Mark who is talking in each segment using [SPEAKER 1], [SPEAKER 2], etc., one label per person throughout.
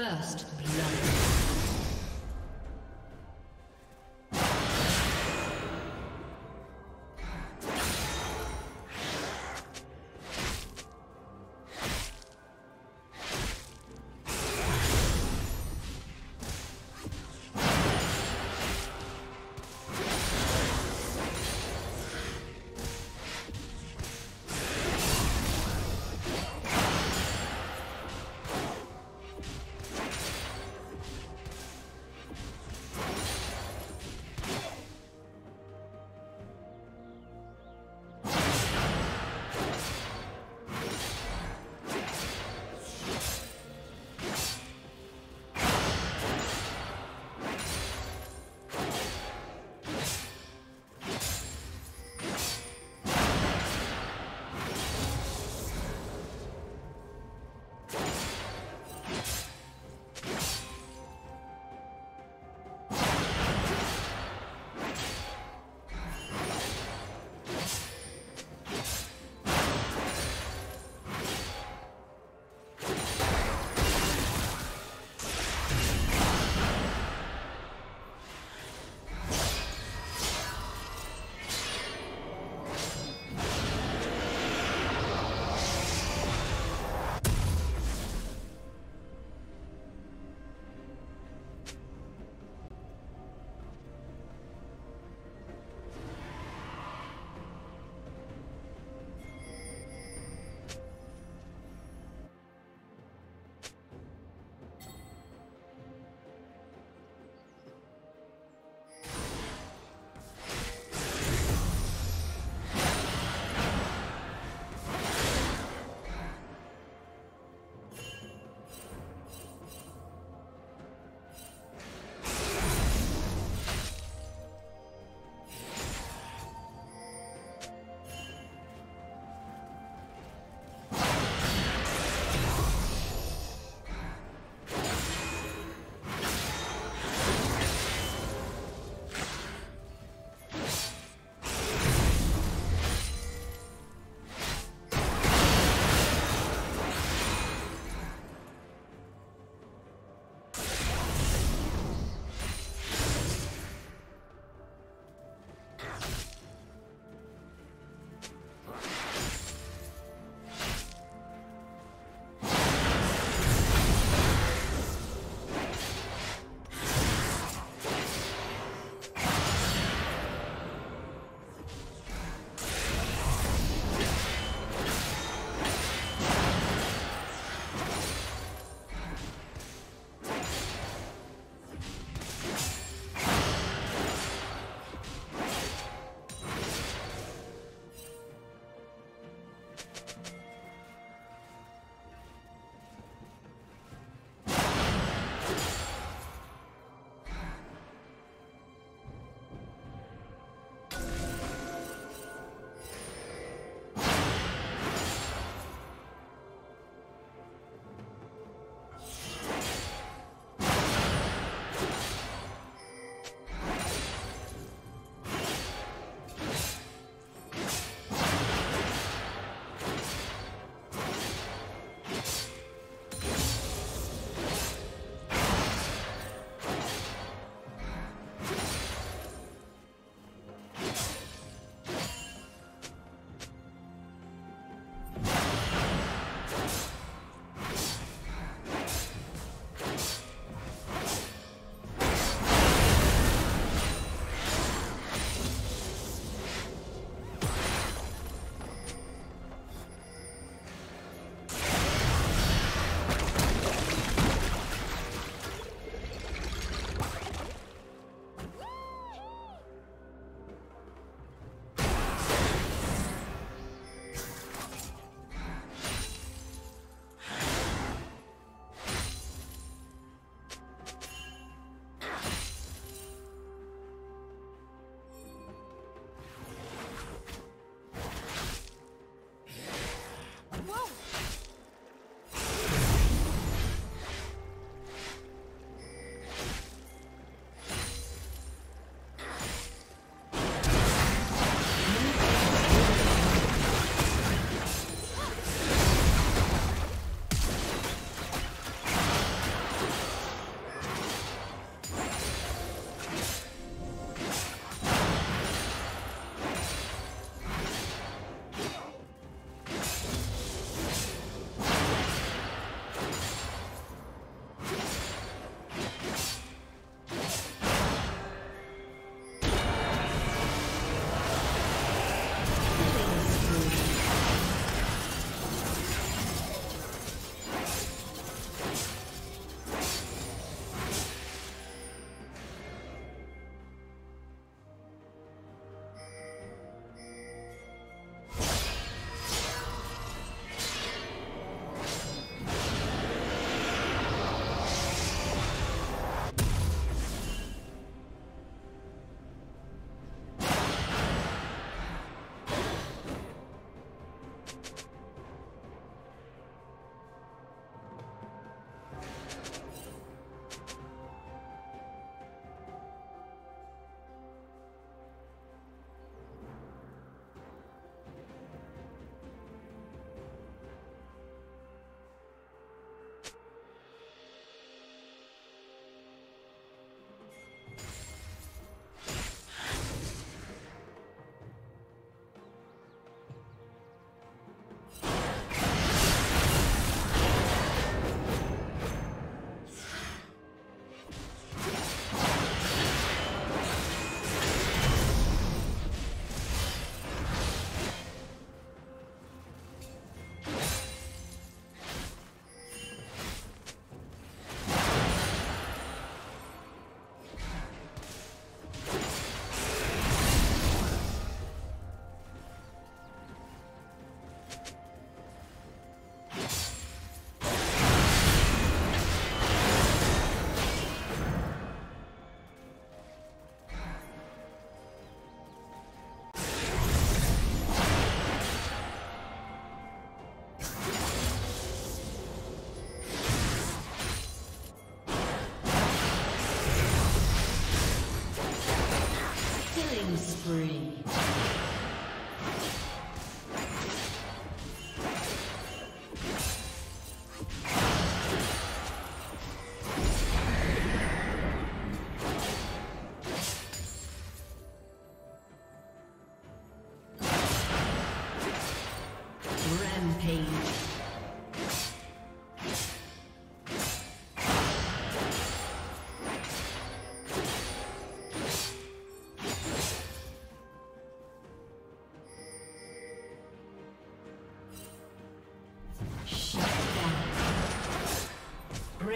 [SPEAKER 1] First blood.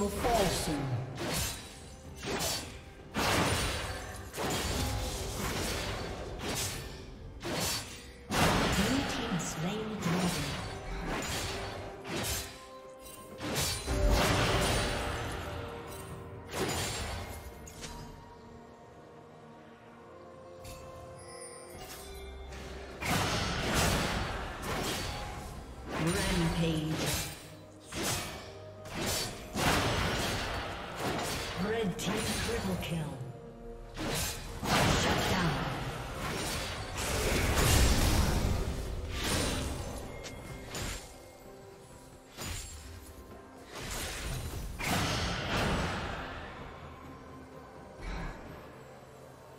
[SPEAKER 1] Will fall soon.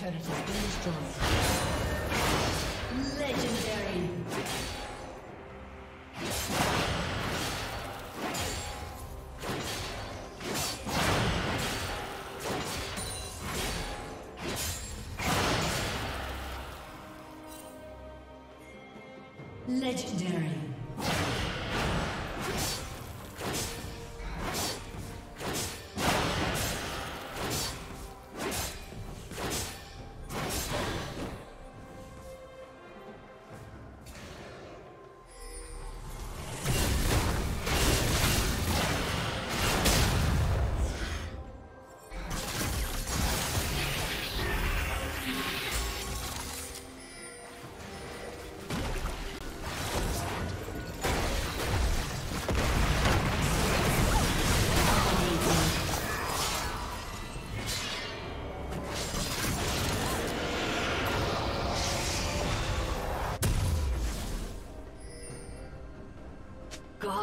[SPEAKER 1] Turret has been destroyed. Legendary. Legendary.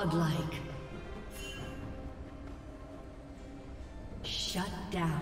[SPEAKER 1] Godlike. Shut down.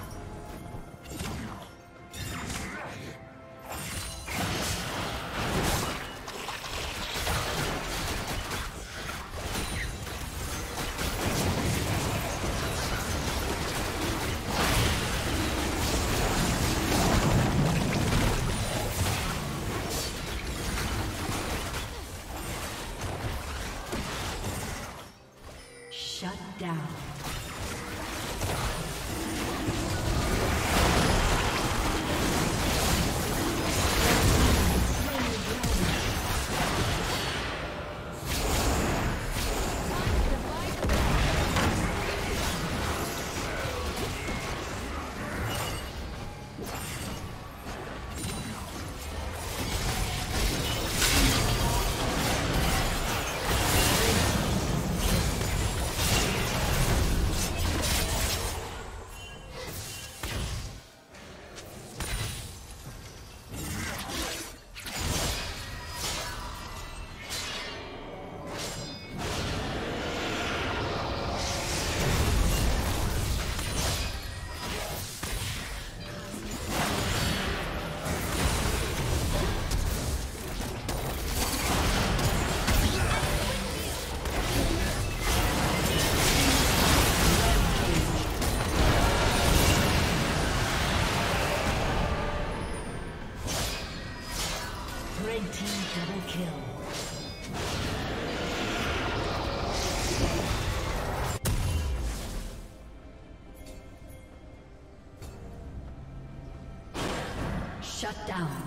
[SPEAKER 1] Shut down.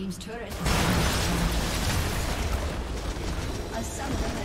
[SPEAKER 1] Team's turret.
[SPEAKER 2] A summoner.